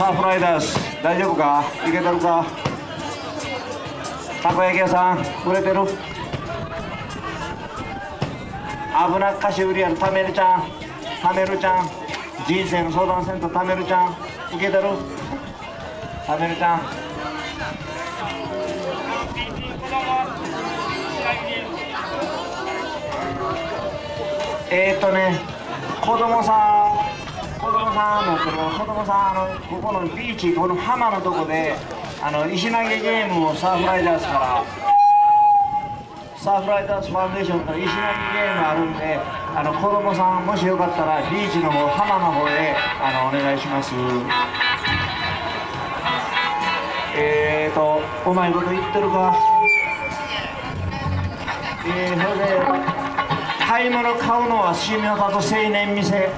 さあフライダース大丈夫か？いけてるか？たこ焼き屋さん売れてる？危なっかし売りやるためるちゃん。ためるちゃん。人生の相談センターためるちゃん。いけてる？ためるちゃん。えー、っとね子供さん。子供さんのこの子供さんあのここのビーチこの浜のとこであの石投げゲームをサーフライダーズから Surfrider's Foundation から石投げゲームあるんであの子供さんもしよかったらビーチの方浜の方へあのお願いします。えーとうまいこと言ってるか？えー、それで買い物買うのは新潟と青年店。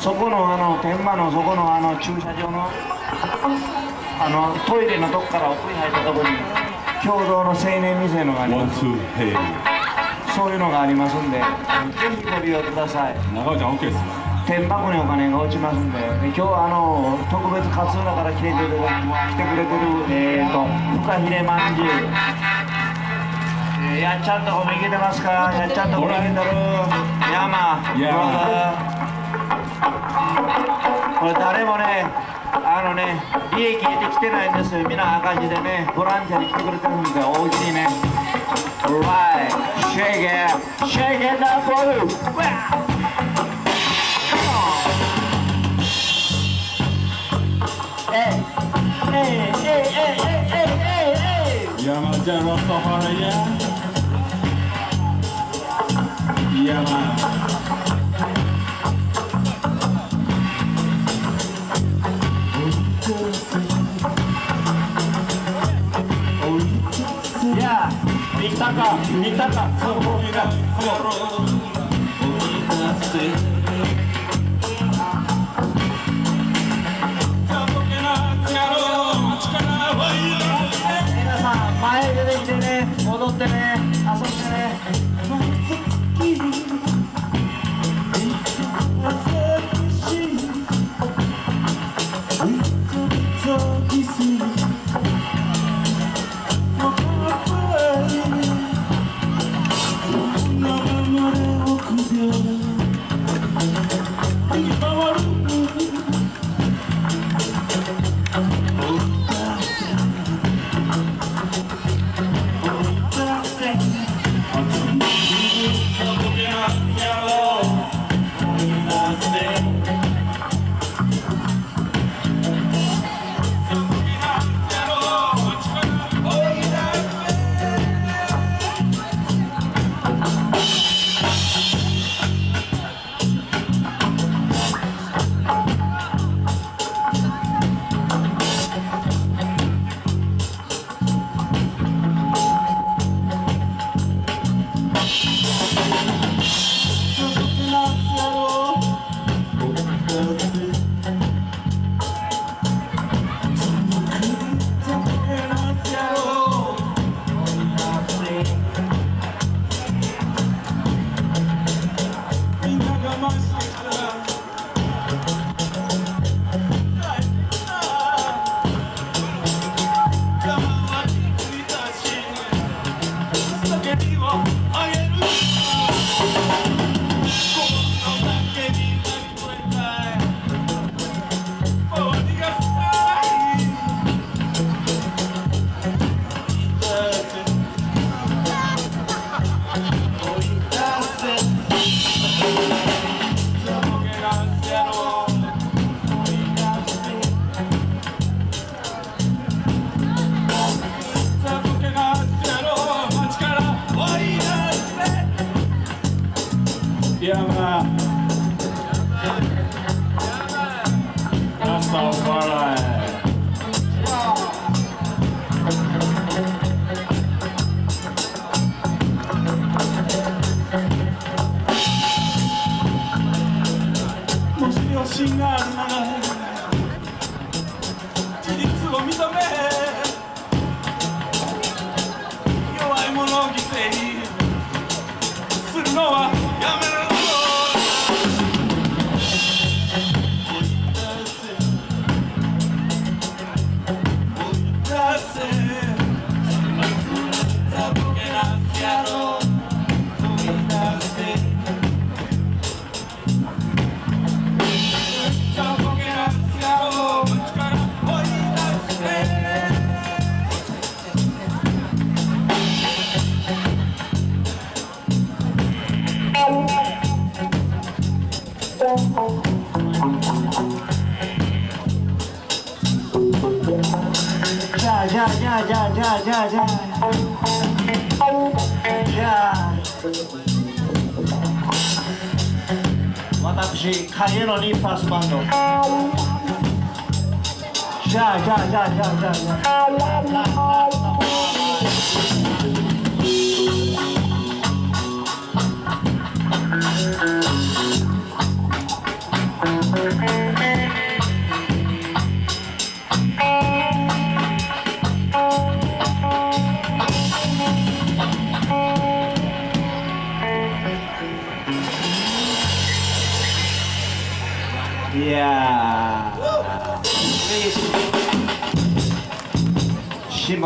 そこのあの天満のそこのあの駐車場のあのトイレのとこから奥に入ったところに共同の青年店のがあります。そういうのがありますんでぜひご利用ください。長尾ちゃん OK です天箱にお金が落ちますんでで今日はあの特別勝浦から来てくれてる来てくれてるえーとフカヒレまんじゅう。えーやっちゃんとこもいけてますか？やっちゃんとこもいけてる？山山これ誰もねあのね利益得てきてないんですよみんな赤字でねボランティアに来てくれてるんでおうちにね Right shake it shake it up for you Wow. Come on Hey hey hey hey hey hey hey hey 山じゃラスタフたか見たかそう見た皆さん前出てきてね戻ってね。山ラスタファラヤもし良心があるなら事実を認め弱い者を犠牲にするのは j'ai you not even face maintenant. Ja.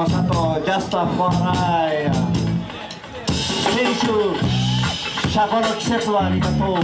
osato Rastafari 先週シャバの季節はありがとう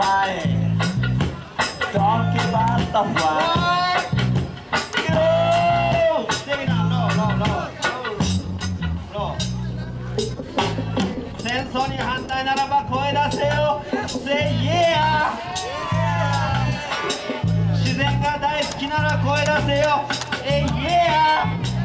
butterfly. Talk butterfly. Yo! Take it out. No, no, no. No. 戦争に反対ならば声出せよ Say yeah! 自然が大好きなら声出せよ Hey yeah!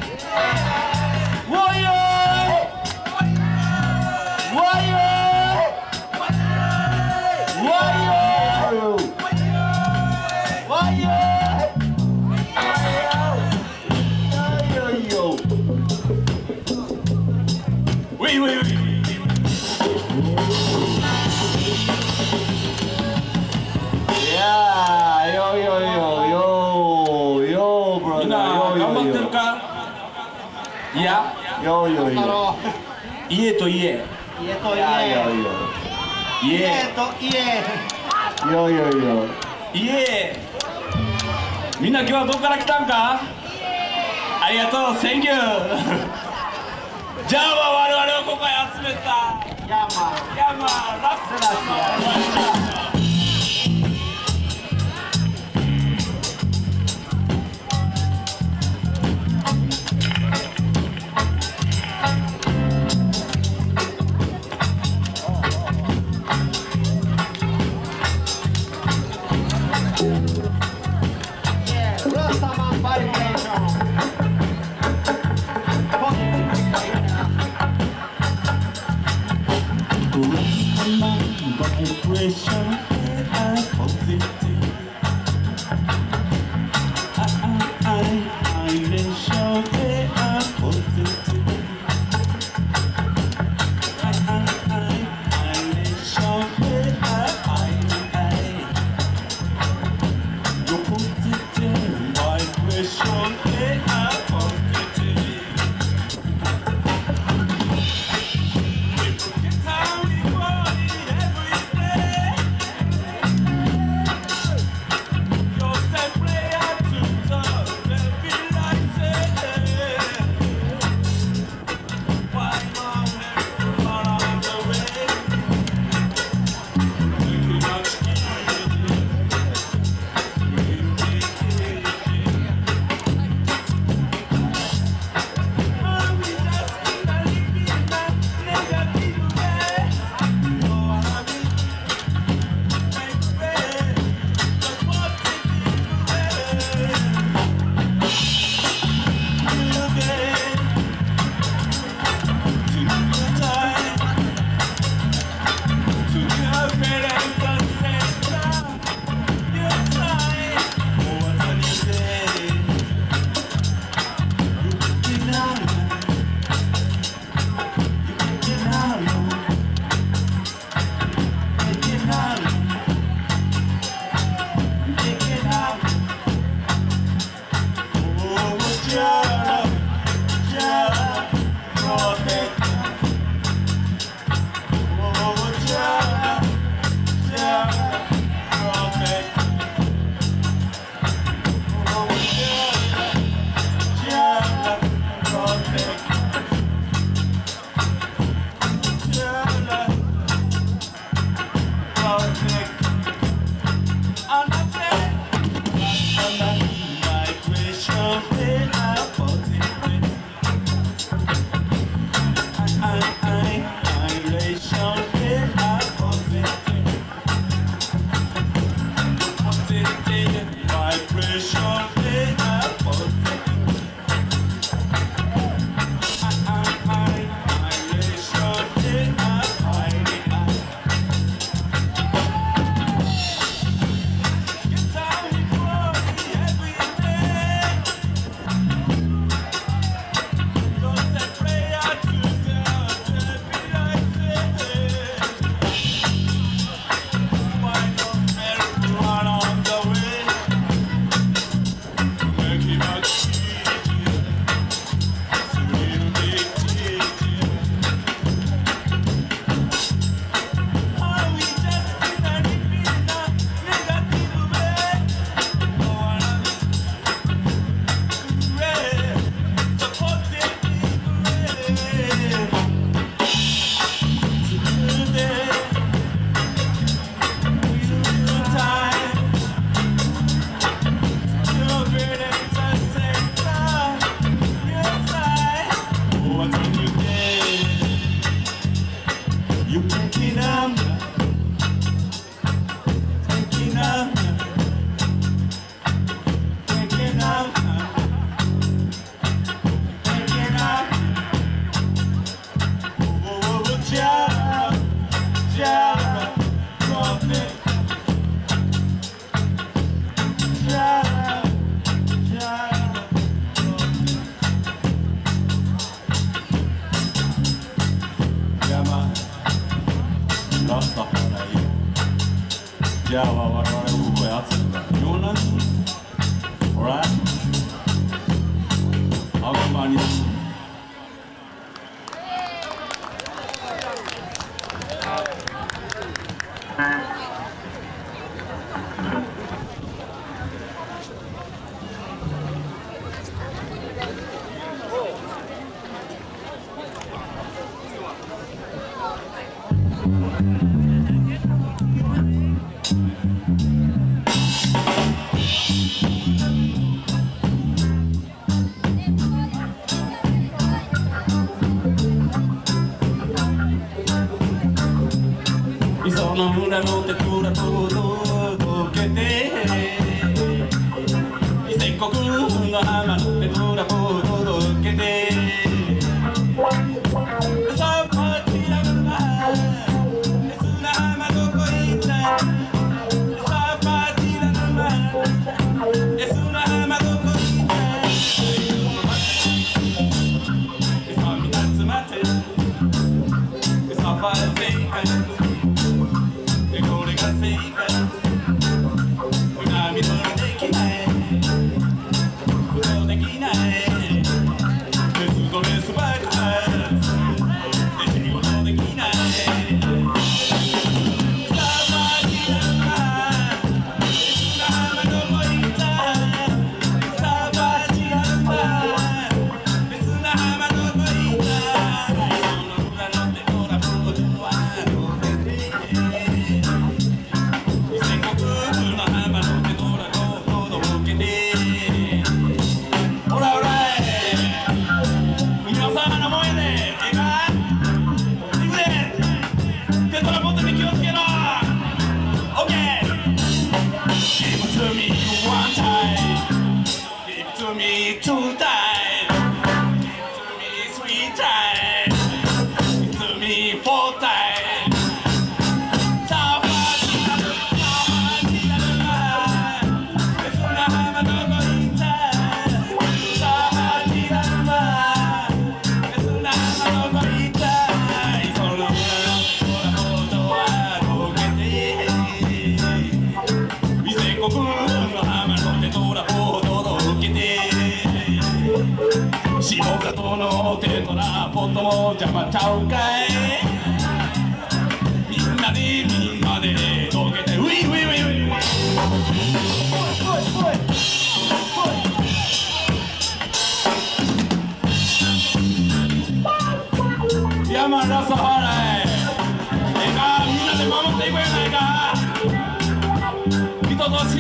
いや？よいよいや。家と家。家と家いよ家。と家いやいや。家。みんな今日はどこから来たんか？ありがとう。Thank you じゃあ我々はここへ集めた。ヤマヤマラッセラッセ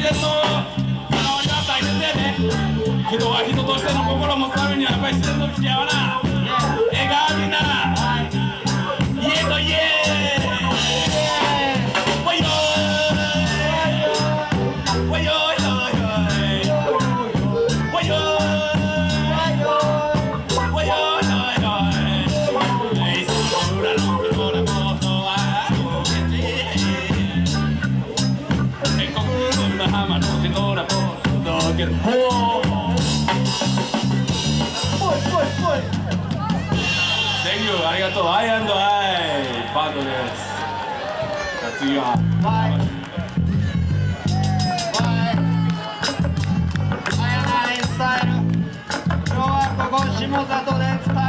伝のったね人は人としての心もつためにはやっぱり自然と付き合わな笑顔にならリオありがとう。I&I バンドです。じゃあ次は。Bye. Bye. 今日はここ下里で伝え。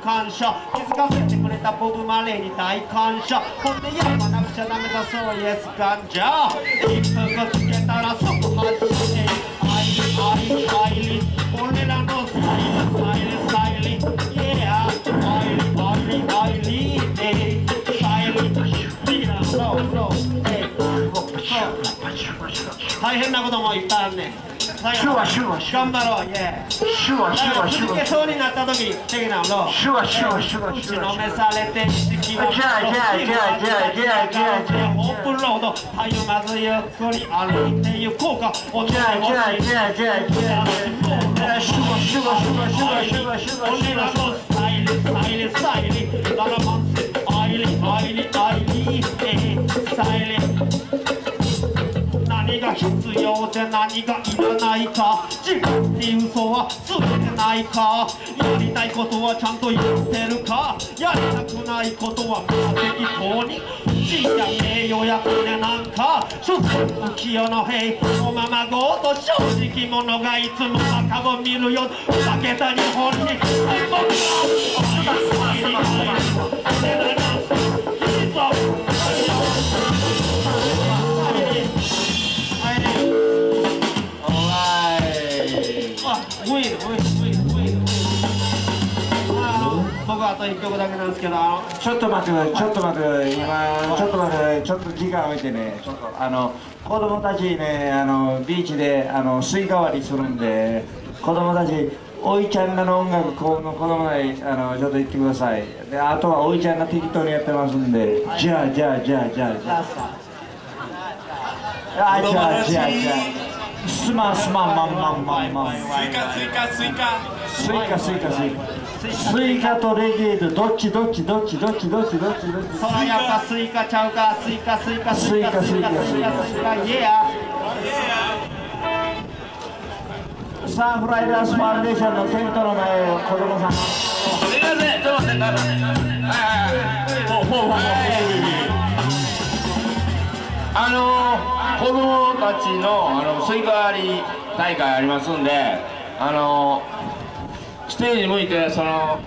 感謝。気づかせてくれたボブ・マレーに大感謝。やちゃダメだそう。イエスガンジャー一がつけたらしてアイリアイリ俺らのスタイルスタイルスタイアイリアイリアイリスタイーーローロー大変なこともいっぱいあるね主は主は主頑張ろうイエーイ主は主は主はそうになった時手になろう主は主は主は主はのめされて指摘をじゃあじゃあじゃあじゃあじゃあじゃあじゃあオープンロードたゆまずゆっくり歩いて行こうかおじゃあじゃあじゃあじゃあじゃあ主は主は主は主は主は主は主はスタイルスタイルスタイルララマンスアイリアイリアイリ何が必要で何がいらないか。自分に嘘はついてないか。やりたいことはちゃんと言ってるか。やりたくないことは適当に。地や名誉や金なんか。所詮浮世の兵おままごと正直者がいつも中を見るよ。ふざけた日本に。天国あ、と1曲だけなんですけど、ちょっと待ってくださいちょっと待ってください今ちょっと待ってくださいちょっと時間置いてねちょっとあの子供たちねあのビーチであのスイカ割りするんで子供たちおいちゃんらの音楽この子供にあのちょっと言ってください。であとはおいちゃんが適当にやってますんでじゃあじゃあじゃあじゃあじゃ。あ。あじゃあじゃあじゃあ。すまんすまんまんまんまんまん。スイカスイカスイカ。スイカスイカスイカスイカとレゲエとどっちどっちどっちどっちどっちどっちどっちそらやっぱスイカちゃうか、スイカ、スイカ、スイカ、スイカ、スイカ、スイカ、イ、エーサンフライダースファンデーションのテントの前を子供さんすいませんちょっと待ってはいはいはいほうほうほうほうほうあの子供たちのあのスイカ割り大会ありますんであのステージ向いてその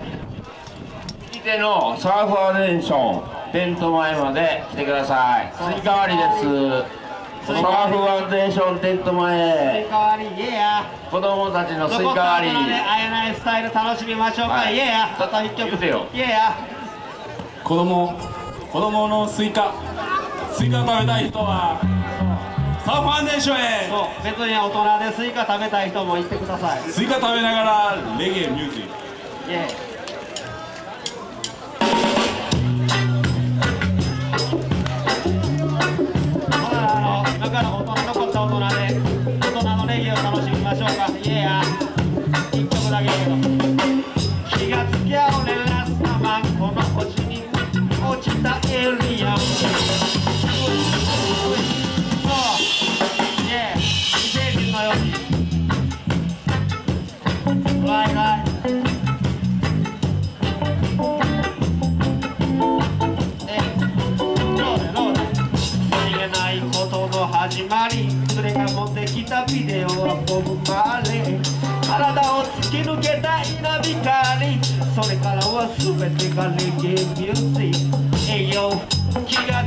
右手のサーファーデーションテント前まで来てください。スイカ割りです。サーファーデーションテントスイ前カ割り、イエー子供たちのスイカ割り大人で会えないスタイル楽しみましょうか、はい。イエーあと1曲言うてよイエー子供子供のスイカ。スイカ食べたい人はファンデーションへ。そう別に大人でスイカ食べたい人も言ってください。スイカ食べながらレゲエミュージック。イエーほらあの今から大人残った大人で大人のレゲエを楽しみましょうか。イエー。や1曲だけやけど気がつきゃ俺ラスタマンこの星に落ちたエリの始まりそれが持ってきたビデオはボブ・マーレ体を突き抜けた稲光。それからは全てがレゲエミュージック。栄養気が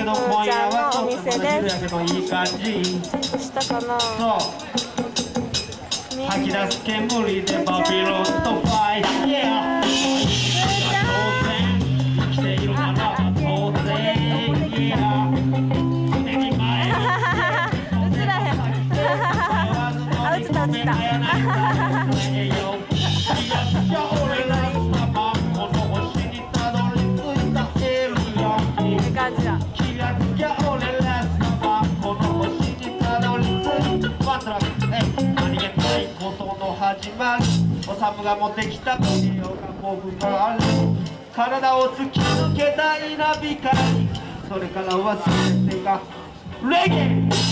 ちょっと昼やけどいい感じしたかなそう吐き出す煙でバビロンとファイト Yeah 当然生きているなら当然 Yeah 手に前映らへんあ映った映ったいい感じだばるおさむが持ってきたビデオが僕がある。体を突き抜けた稲光それからは全てがレゲエ。